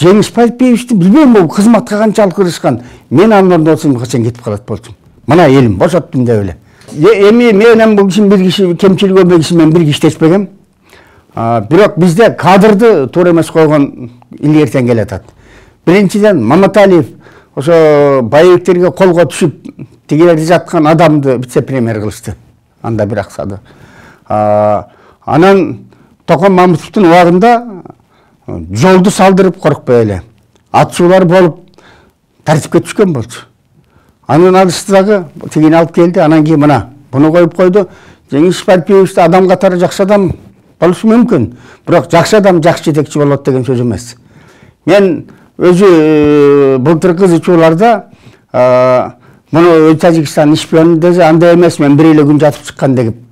жеңіс байпиевичти билбейм бул кызматка канчалык ырышкан мен анын ордуна болсом качан кетип калат болчумун мына элим бошоттум деп эле эми менен бул киши бир киши кемчилиги болбой киши менен бирге иштешпегем бирок бизде кадрды туура эмес койгон илгертен келатат биринчиден маматалиев ошо боевиктерге колго түшүп тигилерде жаткан адамды вице премьер кылышты анда бир аксады анан токон мамытовдун убагында жолду салдырып эле атышуулар болуп тартипке түшкөн болчу анын алышты дагы тигини алып келди анан кийин мына буну коюп койду жеңиш парпиевич адам катары жакшы адам болушу мүмкүн бирок жакшы адам жакшы жетекчи болот деген сөз эмес мен өзү былтыркы ызчууларда муну тажикстан ишпион десе андай эмес мен бир эле күн жатып чыккан дегип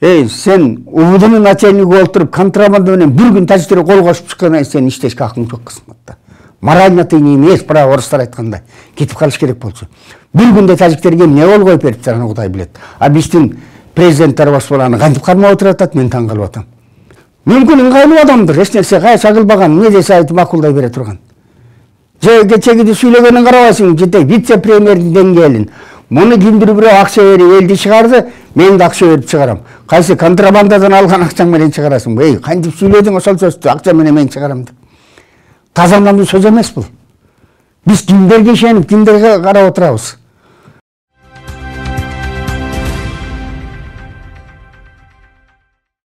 эй сен убднын начальниги болуп туруп контрабанда менен бир күн тажиктерге кол кошуп чыккандан кийин сенин иштешке акың жок кызматта морально ты не имеешь права орустар айткандай кетип калыш керек болчу бир күндө тажиктерге эмне кол коюп бериптир аны кудай билет а биздин президенттер болсо аны кантип кармап отуруп атат мен таң калып атам. Мүмкүн ыңгайлуу адамдыр эч нерсе кая чагылбаган эмне десе айтып макулдай бере турган же кечегиде сүйлөгөнүн карабайсыңбы жетек вице премьердин деңгээлин муну кимдир бирөө акча берип элди чыгарды мен да акча берип чыгарам кайсы контрабандадан алган акчаң менен чыгарасыңбы эй кантип сүйлөдүң ошол сөздү акча менен мен чыгарам деп. Таза сөз эмес бул биз кимдерге ишенип кимдерге карап отурабыз